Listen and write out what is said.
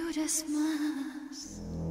llores más.